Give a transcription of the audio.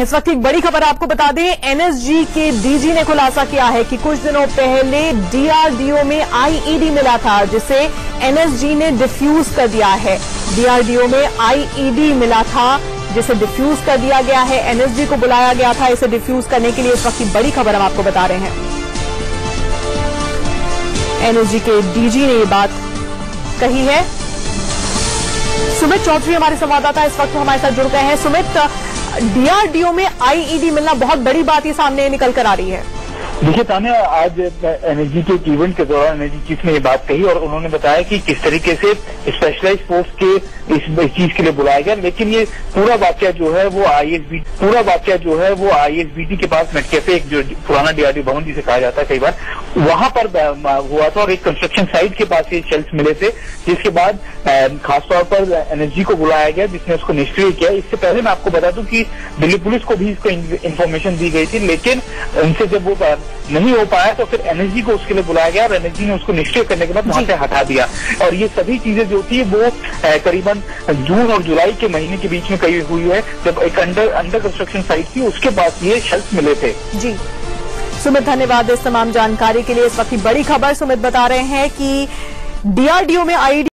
इस वक्त एक बड़ी खबर आपको बता दें एनएसजी के डीजी ने खुलासा किया है कि कुछ दिनों पहले डीआरडीओ में आईईडी मिला था, जिसे एनएसजी ने डिफ्यूज कर दिया है। डीआरडीओ में आईईडी मिला था, जिसे डिफ्यूज कर दिया गया है। एनएसजी को बुलाया गया था इसे डिफ्यूज करने के लिए इस वक्त की बड़ी खबर हम आपको बता रहे हैं। एनएसजी के डीजी ने ये बात कही है। सुमित चौधरी हमारे संवाददाता इस वक्त हमारे साथ जुड़ गए हैं। सुमित डीआरडीओ में आईईडी मिलना बहुत बड़ी बात ये सामने निकल कर आ रही है। देखिए, तानिया, आज एनर्जी के एक इवेंट के दौरान एनर्जी चीफ ने ये बात कही और उन्होंने बताया कि किस तरीके से स्पेशलाइज फोर्स के इस चीज़ के लिए बुलाया गया। लेकिन ये पूरा वाक्य जो है वो आईएसबी पूरा वाक्य जो है वो आईएसबीटी के पास मेटकेफे एक जो पुराना डीआरडी भवन जिसे कहा जाता है कई बार, वहाँ पर हुआ था और एक कंस्ट्रक्शन साइट के पास ये शेल्फ मिले थे, जिसके बाद खासतौर पर एनर्जी को बुलाया गया, जिसने उसको निष्क्रिय किया। इससे पहले मैं आपको बता दूँ कि दिल्ली पुलिस को भी इसको इन्फॉर्मेशन दी गई थी, लेकिन उनसे जब वो नहीं हो पाया तो फिर एनर्जी को उसके लिए बुलाया गया और एनर्जी ने उसको निश्चय करने के बाद वहाँ से हटा दिया। और ये सभी चीज़ें जो थी वो करीबन जून और जुलाई के महीने के बीच में कही हुई है। जब एक अंडर अंडर कंस्ट्रक्शन साइट थी उसके पास ये शेल्फ मिले थे। जी। सुमित धन्यवाद इस तमाम जानकारी के लिए। इस वक्त की बड़ी खबर सुमित बता रहे हैं कि डीआरडीओ में आईडी